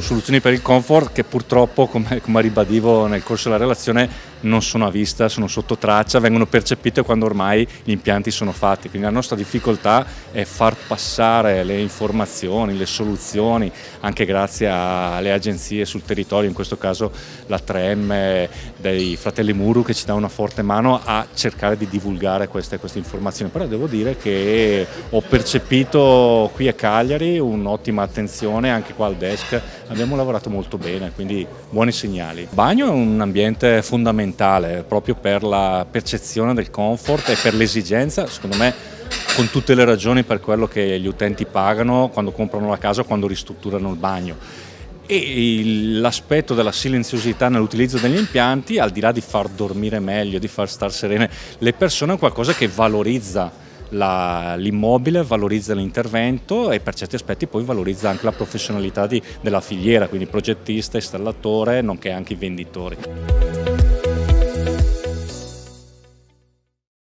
soluzioni per il comfort che purtroppo, come, come ribadivo nel corso della relazione, non sono a vista, sono sotto traccia, vengono percepite quando ormai gli impianti sono fatti. Quindi la nostra difficoltà è far passare le informazioni, le soluzioni, anche grazie alle agenzie sul territorio, in questo caso la 3M dei fratelli Muru che ci dà una forte mano a cercare di divulgare queste, queste informazioni. Però devo dire che ho percepito qui a Cagliari un'ottima attenzione, anche qua al desk abbiamo lavorato molto bene, quindi buoni segnali. Il bagno è un ambiente fondamentale fondamentale proprio per la percezione del comfort e per l'esigenza, secondo me, con tutte le ragioni per quello che gli utenti pagano quando comprano la casa o quando ristrutturano il bagno. E l'aspetto della silenziosità nell'utilizzo degli impianti, al di là di far dormire meglio, di far star serene le persone, è qualcosa che valorizza l'immobile, valorizza l'intervento e per certi aspetti poi valorizza anche la professionalità di, della filiera, quindi progettista, installatore, nonché anche i venditori.